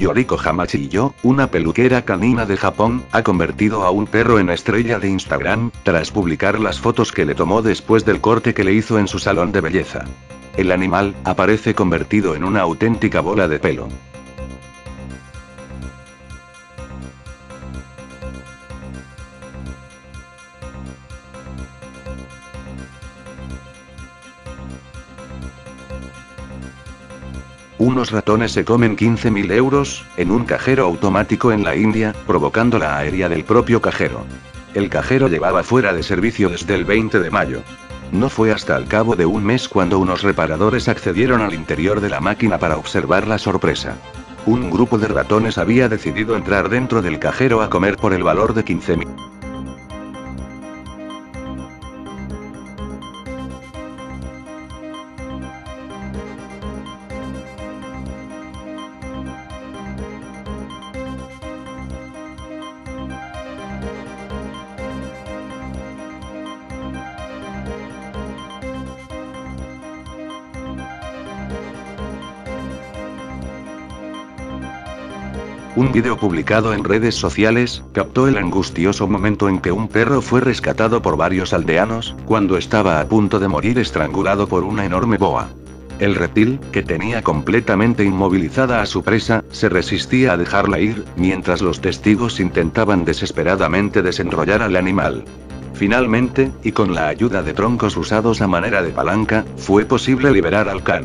Yoriko Hamachiyo, una peluquera canina de Japón, ha convertido a un perro en estrella de Instagram, tras publicar las fotos que le tomó después del corte que le hizo en su salón de belleza. El animal, aparece convertido en una auténtica bola de pelo. Unos ratones se comen 15.000 euros, en un cajero automático en la India, provocando la aérea del propio cajero. El cajero llevaba fuera de servicio desde el 20 de mayo. No fue hasta el cabo de un mes cuando unos reparadores accedieron al interior de la máquina para observar la sorpresa. Un grupo de ratones había decidido entrar dentro del cajero a comer por el valor de 15.000. Un video publicado en redes sociales, captó el angustioso momento en que un perro fue rescatado por varios aldeanos, cuando estaba a punto de morir estrangulado por una enorme boa. El reptil, que tenía completamente inmovilizada a su presa, se resistía a dejarla ir, mientras los testigos intentaban desesperadamente desenrollar al animal. Finalmente, y con la ayuda de troncos usados a manera de palanca, fue posible liberar al can.